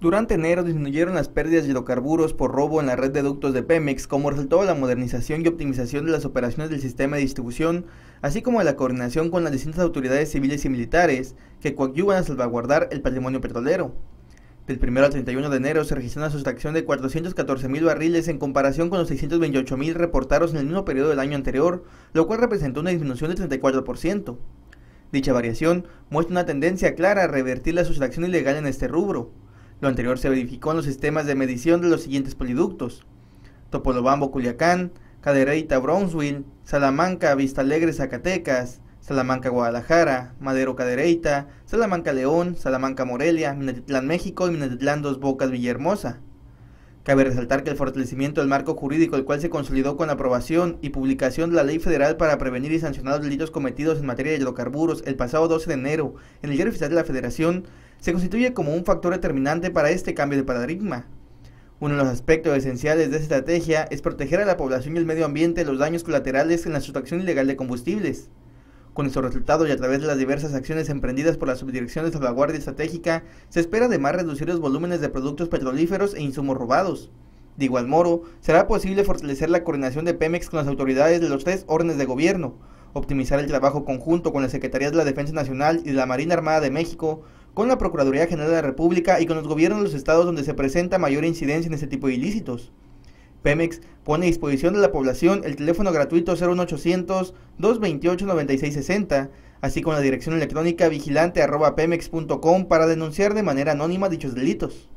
Durante enero disminuyeron las pérdidas de hidrocarburos por robo en la red de ductos de Pemex como resultado de la modernización y optimización de las operaciones del sistema de distribución, así como de la coordinación con las distintas autoridades civiles y militares que coadyuvan a salvaguardar el patrimonio petrolero. Del 1 al 31 de enero se registró una sustracción de 414 mil barriles en comparación con los 628 mil reportados en el mismo periodo del año anterior, lo cual representó una disminución del 34%. Dicha variación muestra una tendencia clara a revertir la sustracción ilegal en este rubro. Lo anterior se verificó en los sistemas de medición de los siguientes poliductos. Topolobambo, Culiacán, Cadereyta, Brownsville, Salamanca, Vista Alegre, Zacatecas, Salamanca, Guadalajara, Madero, Cadereyta, Salamanca, León, Salamanca, Morelia, Minatitlán, México y Minatitlán, Dos Bocas, Villahermosa. Cabe resaltar que el fortalecimiento del marco jurídico, el cual se consolidó con la aprobación y publicación de la Ley Federal para prevenir y sancionar los delitos cometidos en materia de hidrocarburos el pasado 12 de enero en el Diario Oficial de la Federación, se constituye como un factor determinante para este cambio de paradigma. Uno de los aspectos esenciales de esta estrategia es proteger a la población y el medio ambiente de los daños colaterales en la sustracción ilegal de combustibles. Con estos resultados y a través de las diversas acciones emprendidas por la Subdirección de Salvaguardia Estratégica, se espera además reducir los volúmenes de productos petrolíferos e insumos robados. De igual modo, será posible fortalecer la coordinación de Pemex con las autoridades de los tres órdenes de gobierno, optimizar el trabajo conjunto con las Secretarías de la Defensa Nacional y de la Marina Armada de México, con la Procuraduría General de la República y con los gobiernos de los estados donde se presenta mayor incidencia en este tipo de ilícitos. Pemex pone a disposición de la población el teléfono gratuito 01800 228 9660, así como la dirección electrónica vigilante para denunciar de manera anónima dichos delitos.